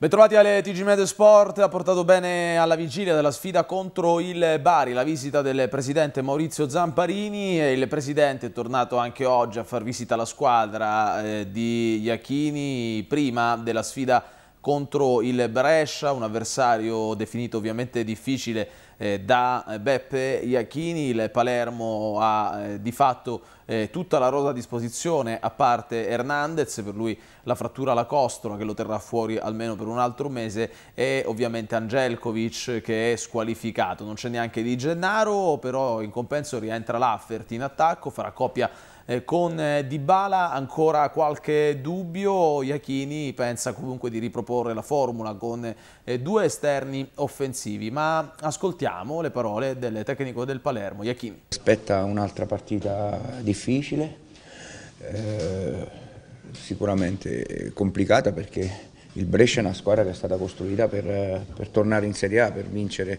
Bentrovati alle TG Media Sport, ha portato bene alla vigilia della sfida contro il Bari la visita del presidente Maurizio Zamparini e il presidente è tornato anche oggi a far visita alla squadra eh, di Iachini prima della sfida contro il Brescia, un avversario definito ovviamente difficile eh, da Beppe Iachini, il Palermo ha eh, di fatto eh, tutta la rosa a disposizione a parte Hernandez, per lui la frattura alla costola che lo terrà fuori almeno per un altro mese e ovviamente Angelkovic che è squalificato, non c'è neanche Di Gennaro però in compenso rientra Lafferty in attacco, farà coppia eh, con eh, Dybala ancora qualche dubbio, Iachini pensa comunque di riproporre la formula con eh, due esterni offensivi, ma ascoltiamo le parole del tecnico del Palermo, Iachini. Aspetta un'altra partita difficile, eh, sicuramente complicata perché il Brescia è una squadra che è stata costruita per, per tornare in Serie A, per vincere,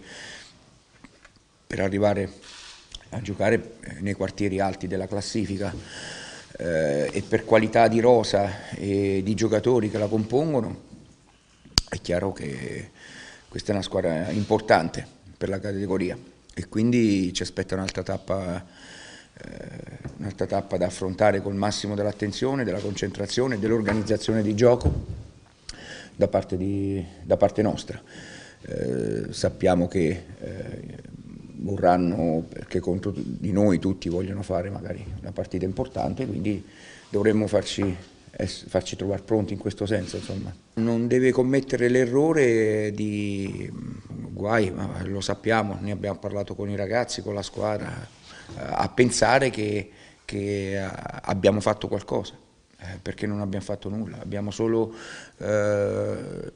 per arrivare a giocare eh, nei quartieri alti della classifica eh, e per qualità di rosa e di giocatori che la compongono è chiaro che questa è una squadra importante per la categoria e quindi ci aspetta un'altra tappa, eh, un'altra tappa da affrontare col massimo dell'attenzione, della concentrazione, dell'organizzazione di gioco da parte, di, da parte nostra. Eh, sappiamo che vorranno, perché contro di noi tutti vogliono fare magari una partita importante, quindi dovremmo farci, farci trovare pronti in questo senso. Insomma. Non deve commettere l'errore di guai, ma lo sappiamo, ne abbiamo parlato con i ragazzi, con la squadra, a pensare che, che abbiamo fatto qualcosa, eh, perché non abbiamo fatto nulla, abbiamo solo eh,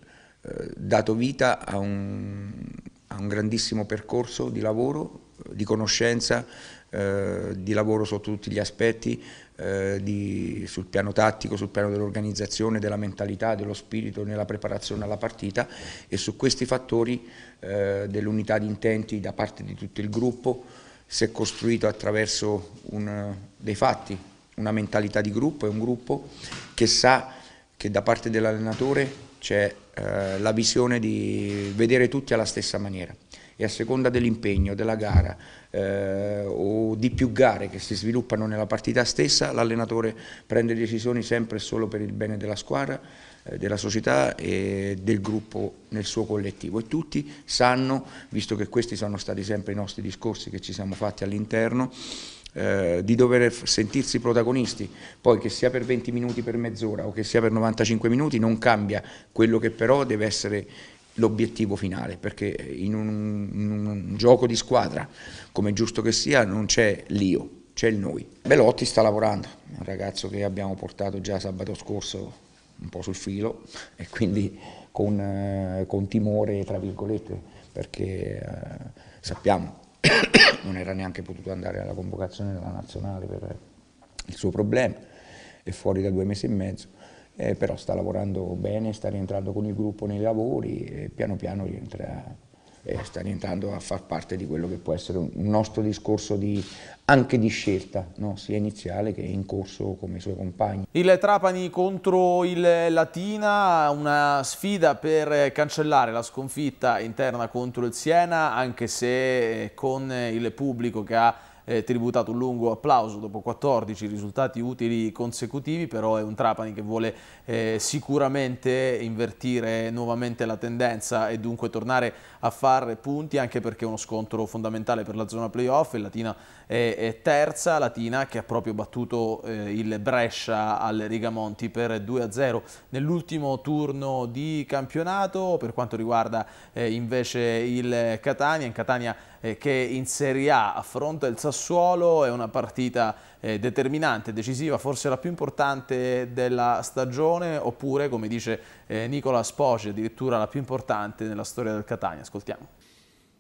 dato vita a un ha un grandissimo percorso di lavoro, di conoscenza, eh, di lavoro sotto tutti gli aspetti, eh, di, sul piano tattico, sul piano dell'organizzazione, della mentalità, dello spirito nella preparazione alla partita. E su questi fattori eh, dell'unità di intenti da parte di tutto il gruppo si è costruito attraverso un, dei fatti, una mentalità di gruppo. E un gruppo che sa che da parte dell'allenatore c'è eh, la visione di vedere tutti alla stessa maniera. E a seconda dell'impegno, della gara eh, o di più gare che si sviluppano nella partita stessa, l'allenatore prende decisioni sempre e solo per il bene della squadra, eh, della società e del gruppo nel suo collettivo. E tutti sanno, visto che questi sono stati sempre i nostri discorsi che ci siamo fatti all'interno, eh, di dover sentirsi protagonisti, poi che sia per 20 minuti, per mezz'ora o che sia per 95 minuti non cambia, quello che però deve essere l'obiettivo finale, perché in un, in un, gioco di squadra, come giusto che sia, non c'è l'io, c'è il noi. Belotti sta lavorando, un ragazzo che abbiamo portato già sabato scorso un po' sul filo e quindi con, eh, con timore, tra virgolette, perché eh, sappiamo non era neanche potuto andare alla convocazione della nazionale per il suo problema, è fuori da due mesi e mezzo, eh, però sta lavorando bene, sta rientrando con il gruppo nei lavori e piano piano rientrerà eh, sta rientrando a far parte di quello che può essere un nostro discorso di, anche di scelta, no? sia iniziale che in corso come i suoi compagni. Il Trapani contro il Latina, una sfida per cancellare la sconfitta interna contro il Siena, anche se con il pubblico che ha eh, tributato un lungo applauso dopo 14 risultati utili consecutivi, però è un Trapani che vuole eh, sicuramente invertire nuovamente la tendenza e dunque tornare a fare punti anche perché è uno scontro fondamentale per la zona playoff, il Latina è, è terza, Latina che ha proprio battuto eh, il Brescia al Rigamonti per 2-0 nell'ultimo turno di campionato, per quanto riguarda eh, invece il Catania, in Catania che in Serie A affronta il Sassuolo, è una partita eh, determinante, decisiva, forse la più importante della stagione, oppure, come dice eh, Nicola Spoci, addirittura la più importante nella storia del Catania. Ascoltiamo.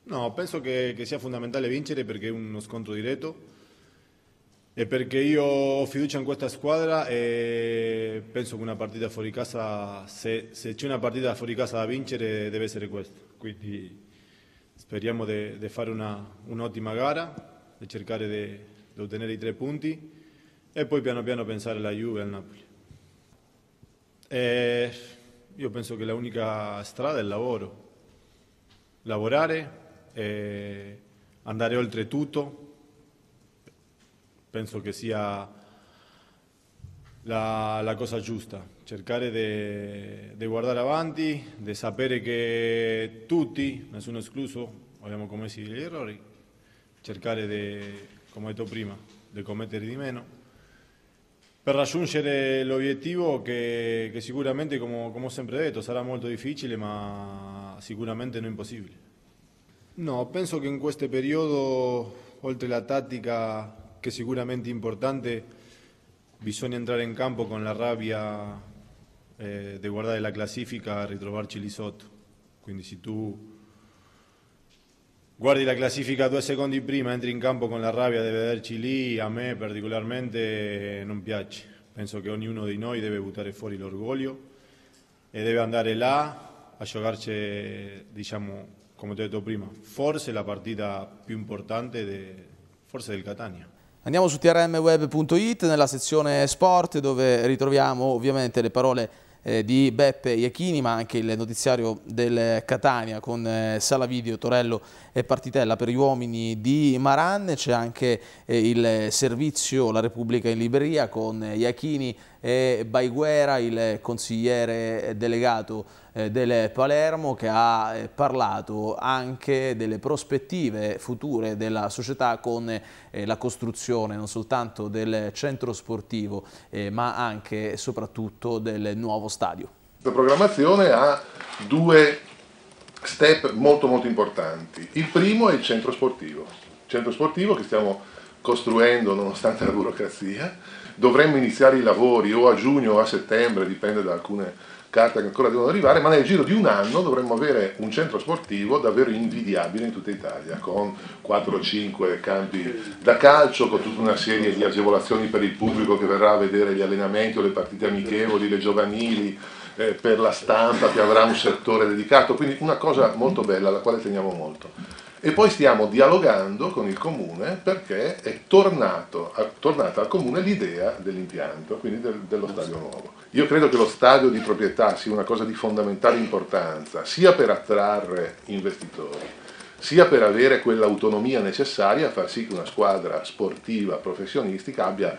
No, penso che, che sia fondamentale vincere perché è uno scontro diretto e perché io ho fiducia in questa squadra e penso che una partita fuori casa, se, se c'è una partita fuori casa da vincere deve essere questa. Quindi speriamo di fare un'ottima un gara, di cercare di ottenere i tre punti e poi piano piano pensare alla Juve e al Napoli. E io penso che l'unica strada è il lavoro. Lavorare, e andare oltre tutto, penso che sia la, cosa giusta, cercare di guardare avanti, di sapere che tutti, nessuno escluso, abbiamo commesso degli errori, cercare di, come ho detto prima, di commettere di meno per raggiungere l'obiettivo che, che, sicuramente, come, come, ho sempre detto, sarà molto difficile ma sicuramente non impossibile. No, penso che in questo periodo, oltre alla tattica che sicuramente è importante, bisogna entrare in campo con la rabbia eh, di guardare la classifica e ritrovarci lì sotto. Quindi se tu guardi la classifica due secondi prima, entri in campo con la rabbia di vederci lì, a me particolarmente non piace. Penso che ognuno di noi deve buttare fuori l'orgoglio e deve andare là a giocarci, diciamo, come ti ho detto prima, forse la partita più importante, de, forse del Catania. Andiamo su trmweb.it nella sezione sport dove ritroviamo ovviamente le parole eh, di Beppe Iachini ma anche il notiziario del Catania con eh, sala video, Torello e partitella. Per gli uomini di Maran, c'è anche eh, il servizio La Repubblica in Libreria con Iachini e Baiguera, il consigliere delegato eh, del Palermo che ha eh, parlato anche delle prospettive future della società con eh, la costruzione non soltanto del centro sportivo ma anche e soprattutto del nuovo stadio. La programmazione ha due step molto molto importanti. Il primo è il centro sportivo, il centro sportivo che stiamo costruendo nonostante la burocrazia. Dovremmo iniziare i lavori o a giugno o a settembre, dipende da alcune carte che ancora devono arrivare, ma nel giro di un anno dovremmo avere un centro sportivo davvero invidiabile in tutta Italia, con 4-5 campi da calcio, con tutta una serie di agevolazioni per il pubblico che verrà a vedere gli allenamenti o le partite amichevoli, le giovanili, eh, per la stampa che avrà un settore dedicato, quindi una cosa molto bella alla quale teniamo molto. E poi stiamo dialogando con il comune perché è tornato, tornata al comune l'idea dell'impianto, quindi del, dello stadio nuovo. Io credo che lo stadio di proprietà sia una cosa di fondamentale importanza, sia per attrarre investitori, sia per avere quell'autonomia necessaria a far sì che una squadra sportiva, professionistica abbia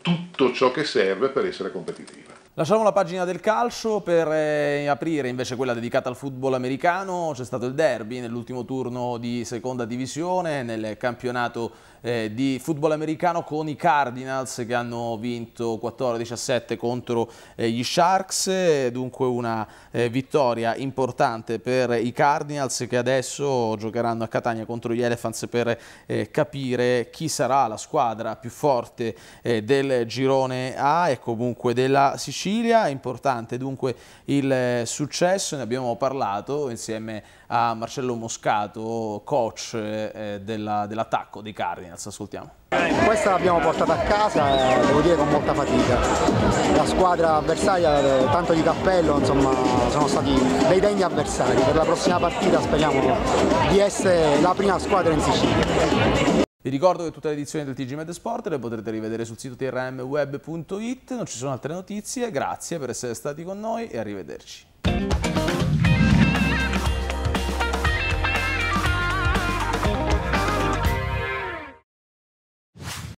tutto ciò che serve per essere competitiva. Lasciamo la pagina del calcio per eh, aprire invece quella dedicata al football americano. C'è stato il derby nell'ultimo turno di seconda divisione nel campionato eh, di football americano con i Cardinals che hanno vinto 14-17 contro eh, gli Sharks, dunque una eh, vittoria importante per i Cardinals che adesso giocheranno a Catania contro gli Elephants per eh, capire chi sarà la squadra più forte eh, del girone A e comunque della Sicilia. È importante dunque il eh, successo, ne abbiamo parlato insieme a Marcello Moscato, coach dell'attacco dei Cardinals. Ascoltiamo. Questa l'abbiamo portata a casa, devo dire con molta fatica. La squadra avversaria, eh, tanto di cappello, insomma, sono stati dei degni avversari. Per la prossima partita speriamo di essere la prima squadra in Sicilia. Vi ricordo che tutte le edizioni del TG Med Sport le potrete rivedere sul sito trmweb.it, non ci sono altre notizie, grazie per essere stati con noi e arrivederci.